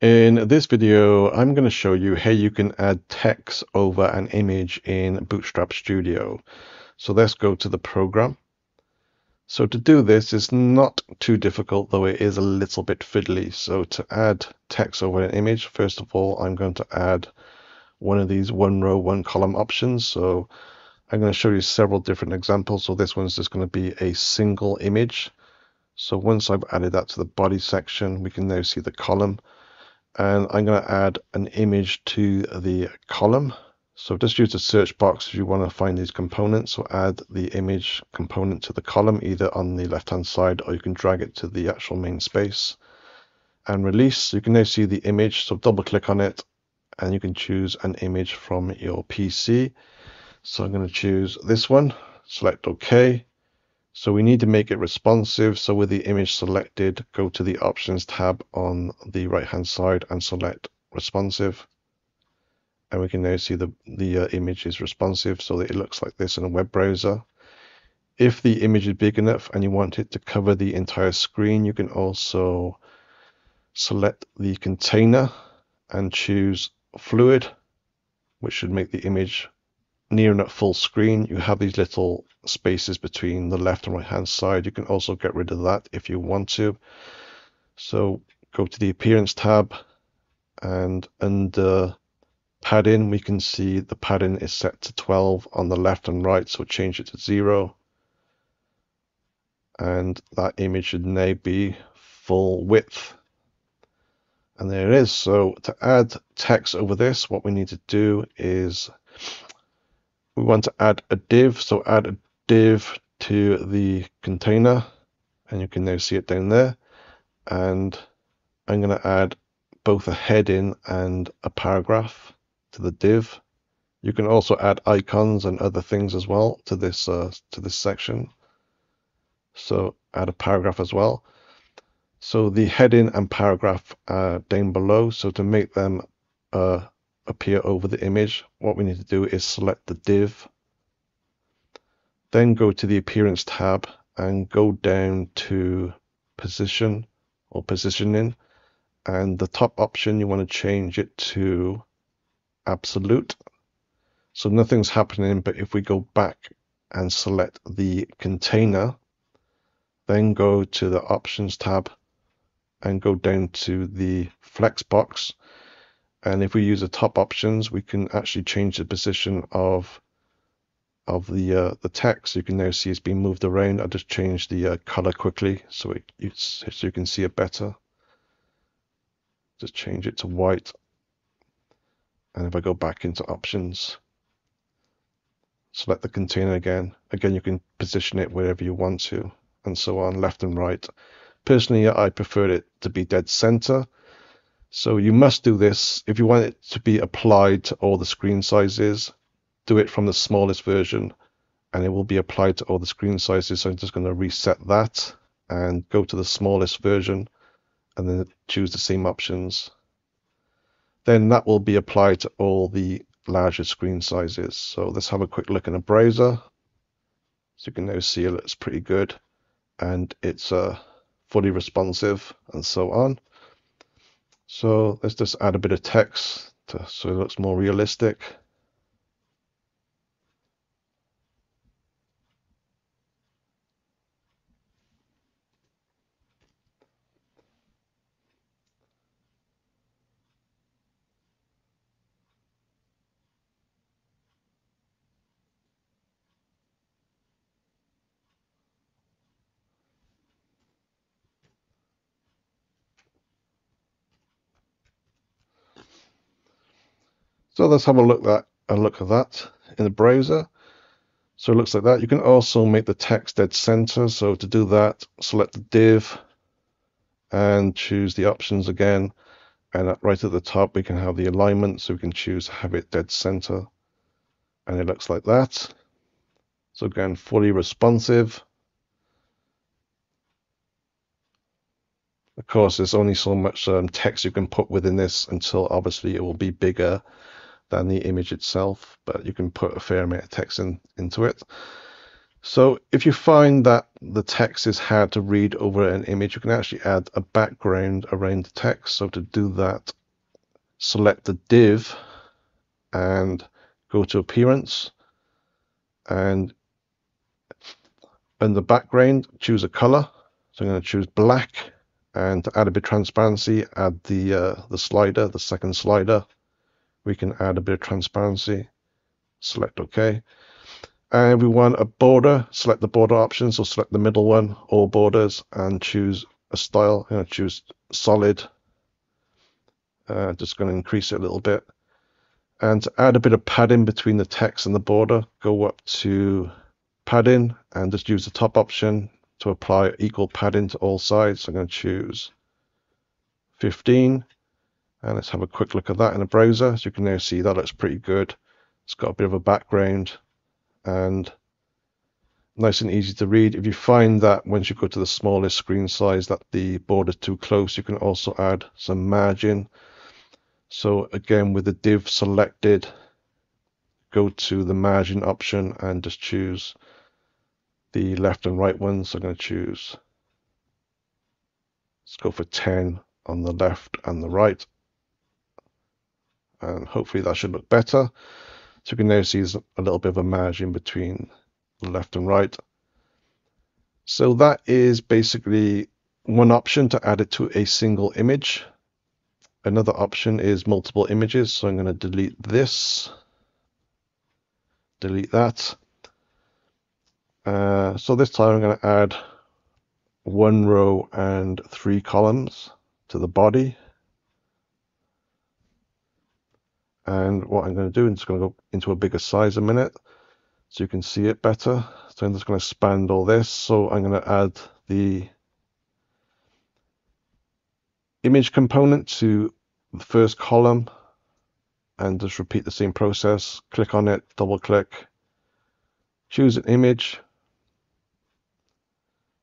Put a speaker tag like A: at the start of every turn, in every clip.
A: In this video, I'm going to show you how you can add text over an image in Bootstrap Studio. So let's go to the program. So to do this is not too difficult, though it is a little bit fiddly. So to add text over an image, first of all, I'm going to add one of these one row, one column options. So I'm going to show you several different examples. So this one's just going to be a single image. So once I've added that to the body section, we can now see the column and I'm going to add an image to the column. So just use the search box if you want to find these components. or add the image component to the column either on the left hand side or you can drag it to the actual main space and release. You can now see the image. So double click on it and you can choose an image from your PC. So I'm going to choose this one, select OK. So we need to make it responsive. So with the image selected, go to the options tab on the right hand side and select responsive. And we can now see the, the uh, image is responsive so that it looks like this in a web browser. If the image is big enough and you want it to cover the entire screen, you can also select the container and choose fluid, which should make the image near enough full screen. You have these little spaces between the left and right hand side. You can also get rid of that if you want to. So go to the appearance tab and under padding we can see the padding is set to 12 on the left and right so change it to 0 and that image should now be full width and there it is so to add text over this what we need to do is we want to add a div so add a div to the container and you can now see it down there. And I'm going to add both a heading and a paragraph to the div. You can also add icons and other things as well to this uh, to this section. So add a paragraph as well. So the heading and paragraph are down below so to make them uh, appear over the image what we need to do is select the div then go to the Appearance tab and go down to Position or Positioning. And the top option, you want to change it to Absolute. So nothing's happening, but if we go back and select the container, then go to the Options tab and go down to the Flexbox. And if we use the top options, we can actually change the position of of the uh, the text. You can now see it's been moved around. I just changed the uh, color quickly so it so you can see it better. Just change it to white. And if I go back into options, select the container again. Again, you can position it wherever you want to, and so on, left and right. Personally, I prefer it to be dead center. So you must do this if you want it to be applied to all the screen sizes do it from the smallest version and it will be applied to all the screen sizes. So I'm just going to reset that and go to the smallest version and then choose the same options. Then that will be applied to all the larger screen sizes. So let's have a quick look in a browser. So you can now see it looks pretty good and it's uh, fully responsive and so on. So let's just add a bit of text to, so it looks more realistic. So let's have a look at a look at that in the browser. So it looks like that. You can also make the text dead center. So to do that, select the div and choose the options again. And right at the top, we can have the alignment. So we can choose have it dead center. And it looks like that. So again, fully responsive. Of course, there's only so much um, text you can put within this until obviously it will be bigger than the image itself, but you can put a fair amount of text in, into it. So if you find that the text is hard to read over an image, you can actually add a background around the text. So to do that, select the div and go to appearance and in the background choose a color so I'm going to choose black and to add a bit of transparency add the uh, the slider the second slider we can add a bit of transparency. Select OK. And we want a border select the border options or select the middle one all borders and choose a style going to choose solid. Uh, just going to increase it a little bit. And to add a bit of padding between the text and the border, go up to padding and just use the top option to apply equal padding to all sides. So I'm going to choose 15 and let's have a quick look at that in the browser. As you can now see that looks pretty good. It's got a bit of a background and nice and easy to read. If you find that once you go to the smallest screen size that the border is too close, you can also add some margin so again, with the div selected, go to the margin option and just choose the left and right ones. So I'm going to choose, let's go for 10 on the left and the right. And hopefully that should look better. So you can now see there's a little bit of a margin between the left and right. So that is basically one option to add it to a single image. Another option is multiple images. So I'm going to delete this, delete that. Uh, so this time I'm going to add one row and three columns to the body. And what I'm going to do is going to go into a bigger size a minute so you can see it better. So I'm just going to expand all this. So I'm going to add the image component to the first column and just repeat the same process. Click on it, double click, choose an image.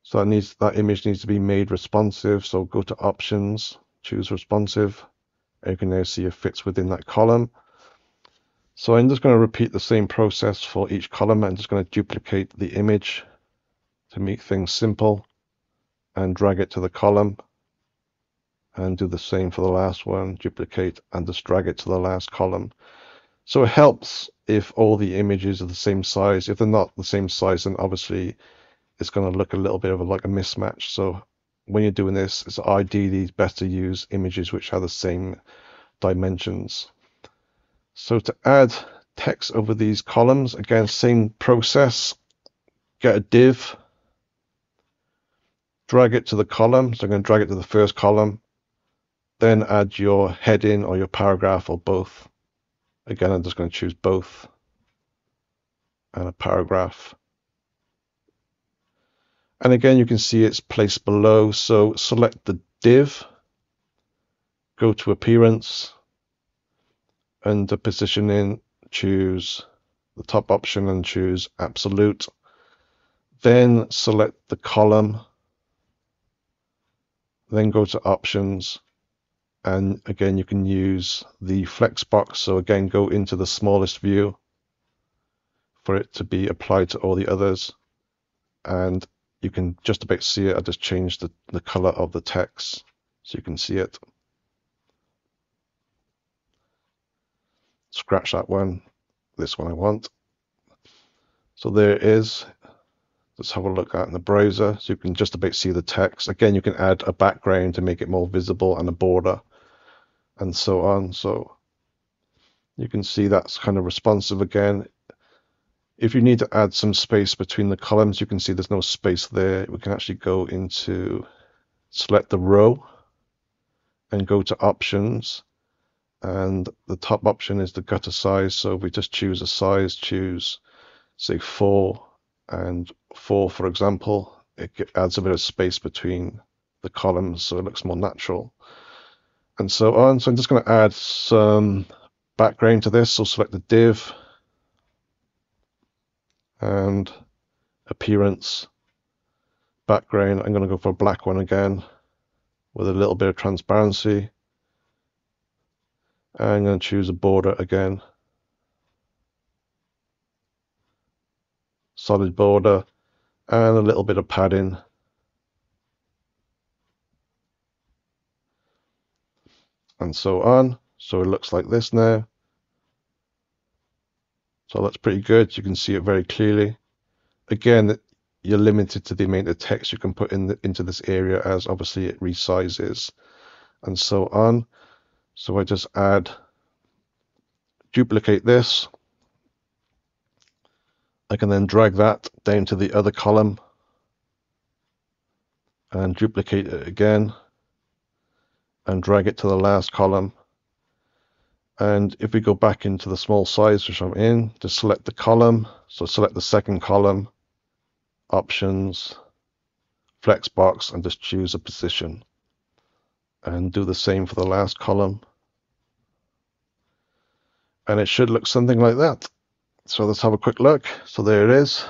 A: So that needs that image needs to be made responsive. So go to options, choose responsive. You can now see it fits within that column. So I'm just going to repeat the same process for each column. I'm just going to duplicate the image to make things simple and drag it to the column and do the same for the last one, duplicate and just drag it to the last column. So it helps if all the images are the same size. If they're not the same size, then obviously it's going to look a little bit of a, like a mismatch. So when you're doing this, it's ideally best to use images which have the same dimensions. So to add text over these columns, again, same process. Get a div, drag it to the column. So I'm going to drag it to the first column, then add your heading or your paragraph or both. Again, I'm just going to choose both and a paragraph. And again, you can see it's placed below. So select the div, go to appearance, under positioning, choose the top option and choose absolute. Then select the column, then go to options, and again you can use the flexbox so again go into the smallest view for it to be applied to all the others and you can just about see it. I just changed the, the color of the text so you can see it. Scratch that one. This one I want. So there it is. Let's have a look at in the browser so you can just about see the text. Again you can add a background to make it more visible and a border and so on. So you can see that's kind of responsive again. If you need to add some space between the columns, you can see there's no space there. We can actually go into select the row and go to options. And the top option is the gutter size. So we just choose a size, choose say four and four, for example, it adds a bit of space between the columns so it looks more natural and so on. So I'm just going to add some background to this. So select the div and appearance background. I'm going to go for a black one again with a little bit of transparency. I'm going to choose a border again. solid border, and a little bit of padding. And so on. So it looks like this now. So that's pretty good. You can see it very clearly. Again, you're limited to the amount of text you can put in the, into this area as obviously it resizes and so on. So I just add, duplicate this. I can then drag that down to the other column and duplicate it again and drag it to the last column. And if we go back into the small size which I'm in, just select the column. So select the second column, options, flex box and just choose a position and do the same for the last column. And it should look something like that. So let's have a quick look. So there it is.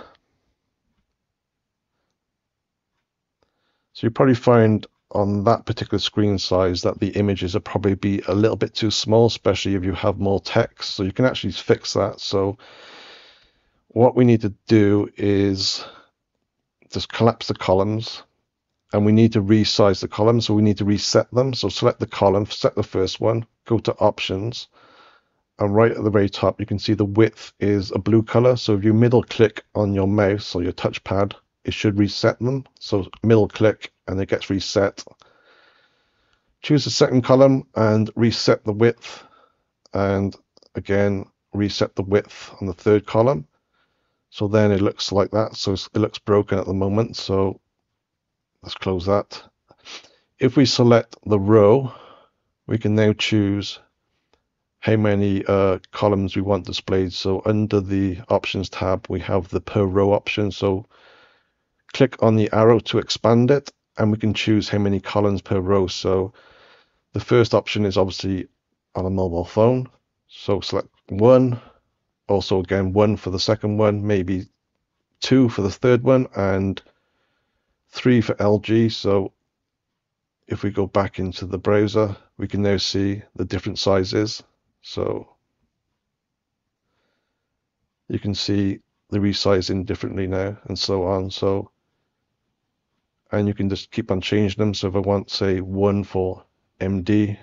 A: So you probably find on that particular screen size that the images will probably be a little bit too small, especially if you have more text. So you can actually fix that. So what we need to do is just collapse the columns and we need to resize the columns, so we need to reset them. So select the column, set the first one, go to options, and right at the very top you can see the width is a blue color. So if you middle click on your mouse or your touchpad, it should reset them. So middle click and it gets reset. Choose the second column and reset the width. And again, reset the width on the third column. So then it looks like that. So it looks broken at the moment. So Let's close that. If we select the row, we can now choose how many uh, columns we want displayed. So under the options tab, we have the per row option. So click on the arrow to expand it, and we can choose how many columns per row. So the first option is obviously on a mobile phone. So select one, also again one for the second one, maybe two for the third one, and three for LG. So if we go back into the browser, we can now see the different sizes. So you can see the resizing differently now and so on. So, and you can just keep on changing them. So if I want, say, one for MD,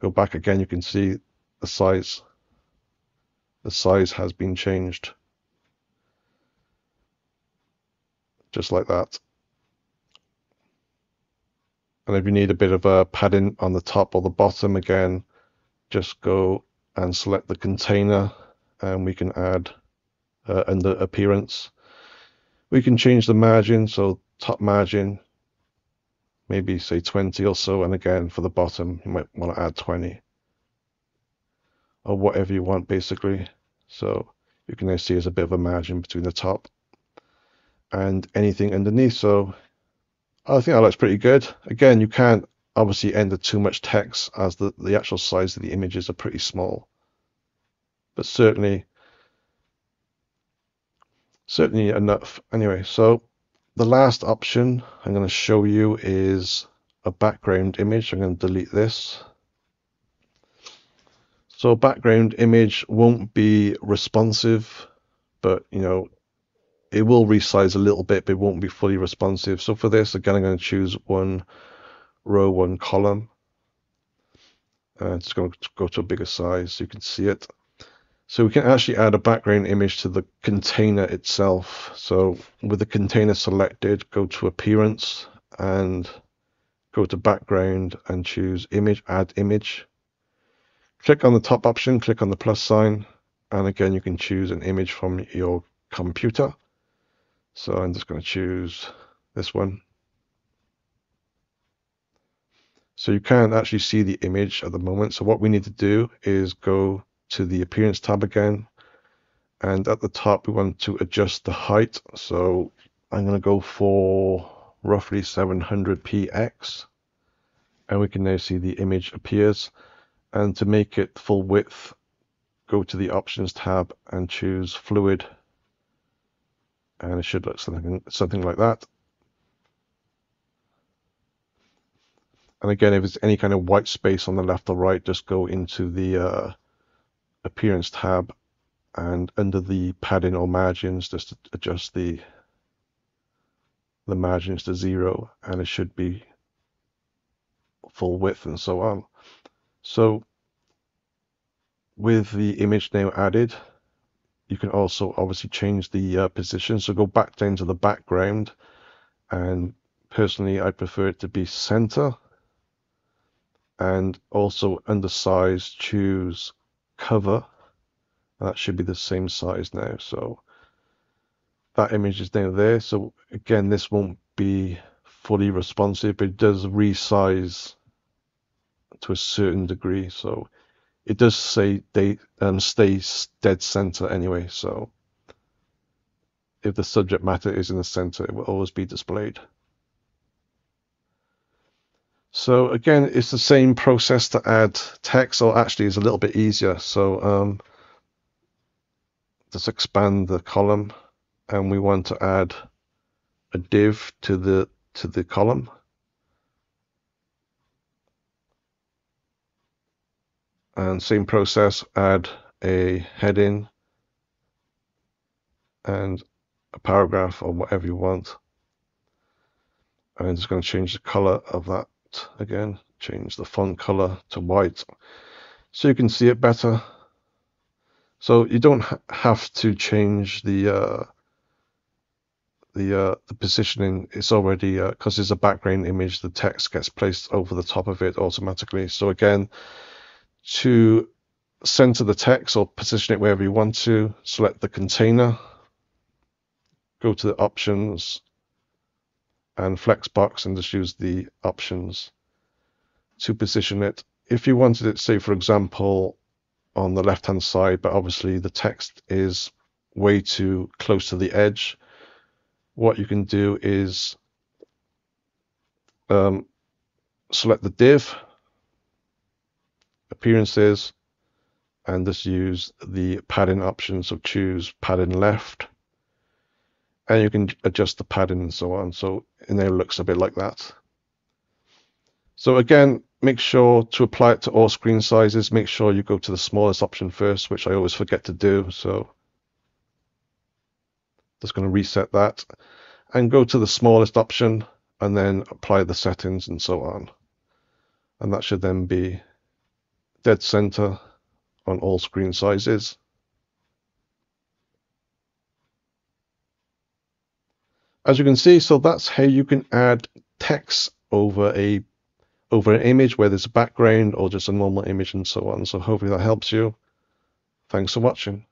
A: go back again, you can see the size. The size has been changed. just like that. And if you need a bit of a padding on the top or the bottom, again, just go and select the container and we can add uh, under appearance. We can change the margin, so top margin, maybe say 20 or so, and again for the bottom, you might want to add 20 or whatever you want basically. So you can now see there's a bit of a margin between the top and anything underneath. So I think that looks pretty good. Again, you can't obviously enter too much text as the, the actual size of the images are pretty small. But certainly, certainly enough. Anyway, so the last option I'm going to show you is a background image. I'm going to delete this. So background image won't be responsive, but you know, it will resize a little bit, but it won't be fully responsive. So for this, again, I'm going to choose one row, one column. And it's going to go to a bigger size so you can see it. So we can actually add a background image to the container itself. So with the container selected, go to appearance and go to background and choose image, add image. Click on the top option, click on the plus sign, and again you can choose an image from your computer. So I'm just going to choose this one. So you can't actually see the image at the moment. So what we need to do is go to the appearance tab again. And at the top, we want to adjust the height. So I'm going to go for roughly 700px. And we can now see the image appears. And to make it full width, go to the options tab and choose fluid and it should look something something like that. And again, if there's any kind of white space on the left or right, just go into the uh, appearance tab and under the padding or margins just adjust the the margins to zero and it should be full width and so on. So with the image now added, you can also obviously change the uh, position. So go back down to the background and personally I prefer it to be center and also under size choose cover. That should be the same size now. So that image is now there. So again, this won't be fully responsive, but it does resize to a certain degree. So it does say they um, stay dead center anyway. So if the subject matter is in the center, it will always be displayed. So again, it's the same process to add text, or actually it's a little bit easier. So um, just expand the column and we want to add a div to the to the column. And same process, add a heading and a paragraph or whatever you want. And I'm just going to change the color of that again, change the font color to white so you can see it better. So you don't ha have to change the uh, the uh, the positioning. It's already because uh, it's a background image. The text gets placed over the top of it automatically. So again, to center the text or position it wherever you want to, select the container, go to the options, and Flexbox and just use the options to position it. If you wanted it, say, for example, on the left hand side, but obviously the text is way too close to the edge, what you can do is um, select the div, appearances, and just use the padding option. So choose padding left and you can adjust the padding and so on. So it now looks a bit like that. So again, make sure to apply it to all screen sizes. Make sure you go to the smallest option first, which I always forget to do. So just going to reset that and go to the smallest option and then apply the settings and so on. And that should then be dead center on all screen sizes. As you can see, so that's how you can add text over a over an image where there's a background or just a normal image and so on. So hopefully that helps you. Thanks for watching.